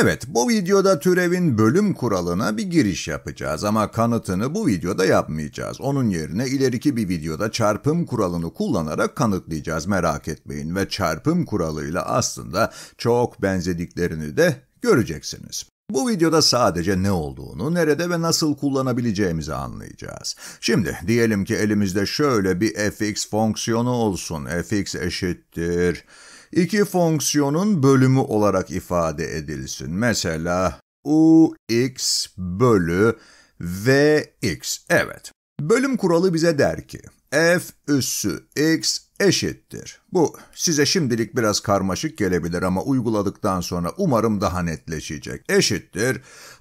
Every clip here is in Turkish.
Evet, bu videoda türevin bölüm kuralına bir giriş yapacağız ama kanıtını bu videoda yapmayacağız. Onun yerine ileriki bir videoda çarpım kuralını kullanarak kanıtlayacağız merak etmeyin ve çarpım kuralıyla aslında çok benzediklerini de göreceksiniz. Bu videoda sadece ne olduğunu, nerede ve nasıl kullanabileceğimizi anlayacağız. Şimdi diyelim ki elimizde şöyle bir fx fonksiyonu olsun. fx eşittir iki fonksiyonun bölümü olarak ifade edilsin. Mesela ux bölü vx. Evet. Bölüm kuralı bize der ki f üssü x eşittir. Bu size şimdilik biraz karmaşık gelebilir ama uyguladıktan sonra umarım daha netleşecek. Eşittir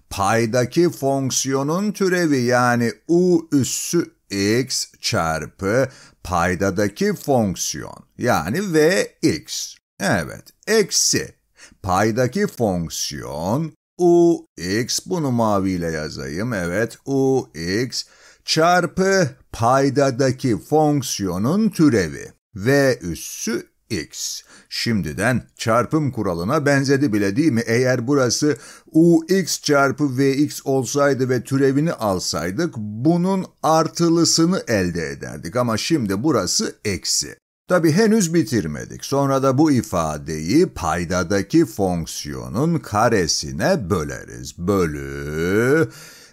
paydaki fonksiyonun türevi yani u üssü x çarpı paydadaki fonksiyon yani vx. Evet, eksi paydaki fonksiyon ux, bunu maviyle yazayım, evet, ux çarpı paydadaki fonksiyonun türevi v üssü x. Şimdiden çarpım kuralına benzedi bile değil mi? Eğer burası ux çarpı vx olsaydı ve türevini alsaydık bunun artılısını elde ederdik ama şimdi burası eksi. Tabi henüz bitirmedik. Sonra da bu ifadeyi paydadaki fonksiyonun karesine böleriz. Bölü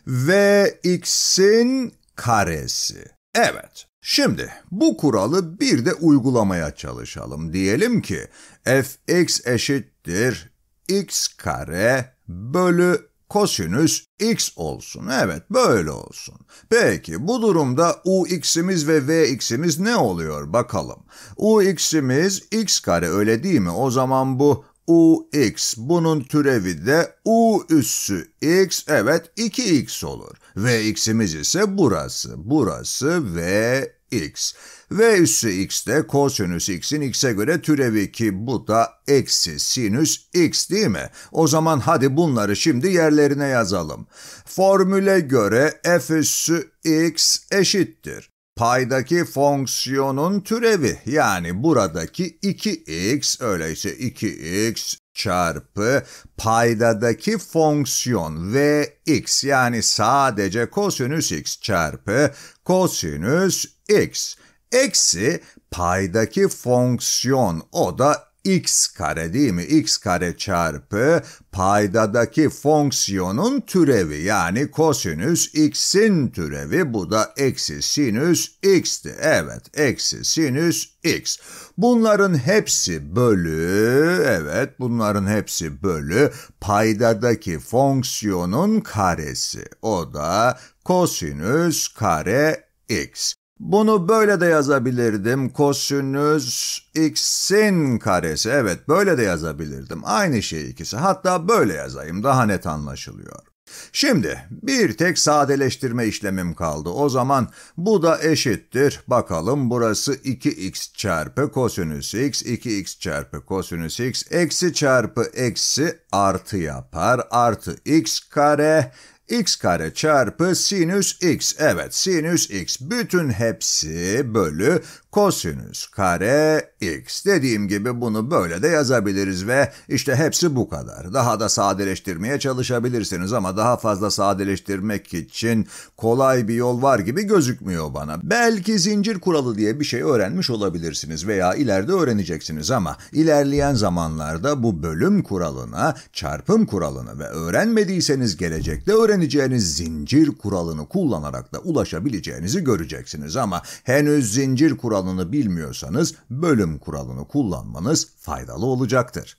ve x'in karesi. Evet. Şimdi bu kuralı bir de uygulamaya çalışalım. Diyelim ki fx eşittir x kare bölü kosinüs x olsun. Evet böyle olsun. Peki bu durumda ux'imiz ve vx'imiz ne oluyor bakalım. ux'imiz x kare öyle değil mi? O zaman bu ux bunun türevi de u üssü x evet 2x olur. vx'imiz ise burası. Burası v x. V üssü x de kosinüs x'in x'e göre türevi ki bu da eksi sinüs x değil mi? O zaman hadi bunları şimdi yerlerine yazalım. Formüle göre f üssü x eşittir. Paydaki fonksiyonun türevi yani buradaki 2x öyleyse 2x çarpı paydadaki fonksiyon v x yani sadece kosinüs x çarpı kosinüs x eksi paydaki fonksiyon o da x kare değil mi? x kare çarpı paydadaki fonksiyonun türevi yani kosinüs x'in türevi bu da eksi sinüs x'ti. Evet eksi sinüs x. Bunların hepsi bölü, evet bunların hepsi bölü paydadaki fonksiyonun karesi. O da kosinüs kare x. Bunu böyle de yazabilirdim. Kosinüs x'in karesi. Evet böyle de yazabilirdim. Aynı şey ikisi. Hatta böyle yazayım. Daha net anlaşılıyor. Şimdi bir tek sadeleştirme işlemim kaldı. O zaman bu da eşittir. Bakalım burası 2x çarpı kosinüs x, 2x çarpı kosinüs x, eksi çarpı eksi artı yapar. Artı x kare x kare çarpı sinüs x. Evet sinüs x bütün hepsi bölü kosinüs kare x. Dediğim gibi bunu böyle de yazabiliriz ve işte hepsi bu kadar. Daha da sadeleştirmeye çalışabilirsiniz ama daha fazla sadeleştirmek için kolay bir yol var gibi gözükmüyor bana. Belki zincir kuralı diye bir şey öğrenmiş olabilirsiniz veya ileride öğreneceksiniz ama ilerleyen zamanlarda bu bölüm kuralına, çarpım kuralını ve öğrenmediyseniz gelecekte öğreneceğiniz zincir kuralını kullanarak da ulaşabileceğinizi göreceksiniz ama henüz zincir kuralını bilmiyorsanız bölüm kuralını kullanmanız faydalı olacaktır.